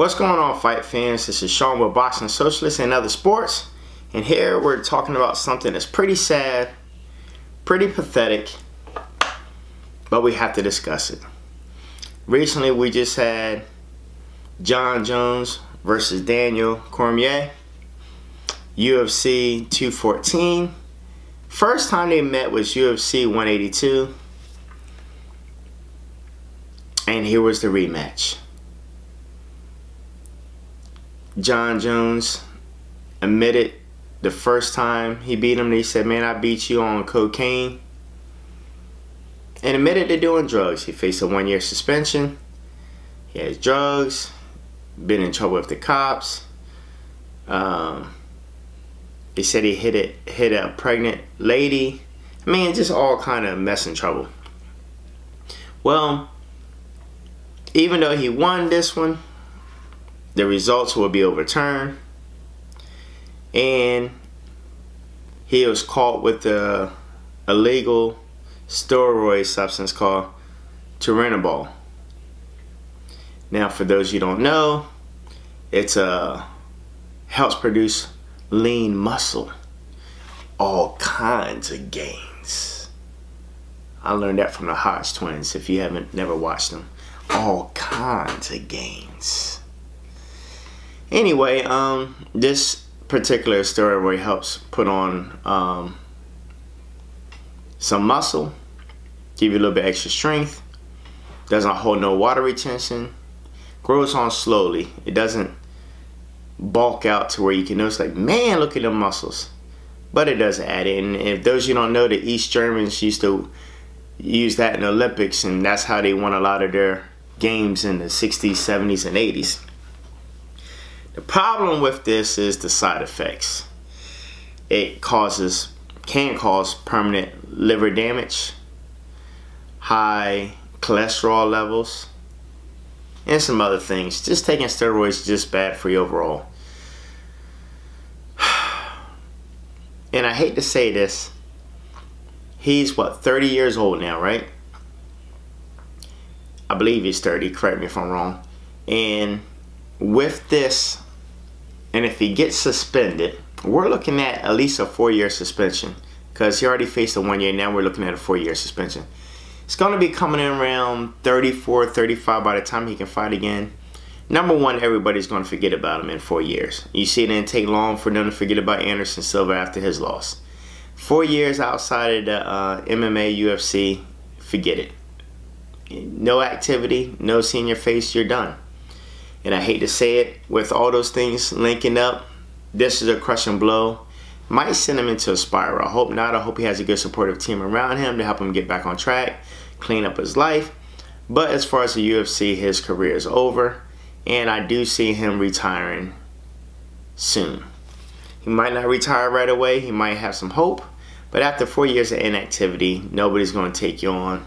What's going on, fight fans? This is Sean with Boxing Socialist and Other Sports. And here we're talking about something that's pretty sad, pretty pathetic, but we have to discuss it. Recently, we just had Jon Jones versus Daniel Cormier, UFC 214. First time they met was UFC 182. And here was the rematch. Jon Jones admitted the first time he beat him, he said, man, I beat you on cocaine. And admitted to doing drugs. He faced a one-year suspension. He has drugs. Been in trouble with the cops. Um, he said he hit it, hit a pregnant lady. I mean, just all kind of mess and trouble. Well, even though he won this one, the results will be overturned. And he was caught with a illegal steroid substance called turinabol. Now, for those you don't know, it's a helps produce lean muscle, all kinds of gains. I learned that from the Hodge twins. If you haven't never watched them, all kinds of gains. Anyway, um, this particular steroid helps put on um, some muscle, give you a little bit extra strength, doesn't hold no water retention, grows on slowly. It doesn't bulk out to where you can notice like, man, look at the muscles. But it does add in. If those you don't know, the East Germans used to use that in the Olympics and that's how they won a lot of their games in the 60s, 70s, and 80s. The problem with this is the side effects. It causes, can cause permanent liver damage, high cholesterol levels, and some other things. Just taking steroids is just bad for you overall. And I hate to say this, he's what, 30 years old now, right? I believe he's 30, correct me if I'm wrong. And with this, and if he gets suspended, we're looking at at least a four-year suspension because he already faced a one year. Now we're looking at a four-year suspension. It's going to be coming in around 34, 35 by the time he can fight again. Number one, everybody's going to forget about him in four years. You see, it didn't take long for them to forget about Anderson Silva after his loss. Four years outside of the uh, MMA, UFC, forget it. No activity, no seeing your face, you're done and I hate to say it, with all those things linking up, this is a crushing blow. Might send him into a spiral. I hope not. I hope he has a good supportive team around him to help him get back on track, clean up his life. But as far as the UFC, his career is over, and I do see him retiring soon. He might not retire right away. He might have some hope. But after four years of inactivity, nobody's going to take you on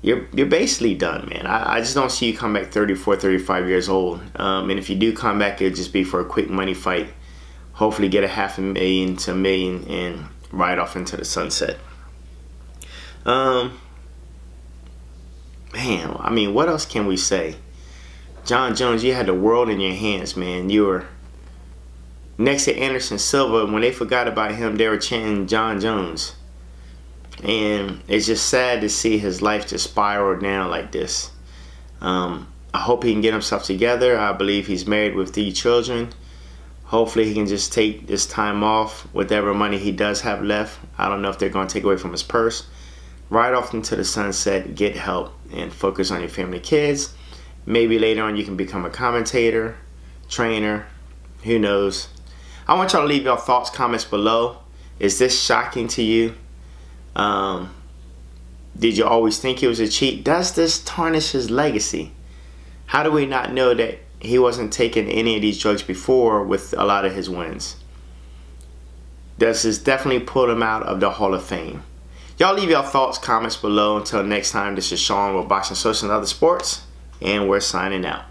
you're you're basically done, man. I, I just don't see you come back 34, 35 years old. Um, and if you do come back, it'll just be for a quick money fight. Hopefully, get a half a million to a million and ride off into the sunset. Um, man, I mean, what else can we say? Jon Jones, you had the world in your hands, man. You were next to Anderson Silva. When they forgot about him, they were chanting Jon Jones. And it's just sad to see his life just spiral down like this. Um, I hope he can get himself together. I believe he's married with three children. Hopefully he can just take this time off, whatever money he does have left. I don't know if they're going to take away from his purse. Ride off into the sunset, get help, and focus on your family kids. Maybe later on you can become a commentator, trainer, who knows. I want y'all to leave your thoughts, comments below. Is this shocking to you? Um, did you always think he was a cheat? Does this tarnish his legacy? How do we not know that he wasn't taking any of these drugs before with a lot of his wins? Does this definitely pull him out of the Hall of Fame? Y'all leave your thoughts, comments below. Until next time, this is Sean with Boxing Social and Other Sports, and we're signing out.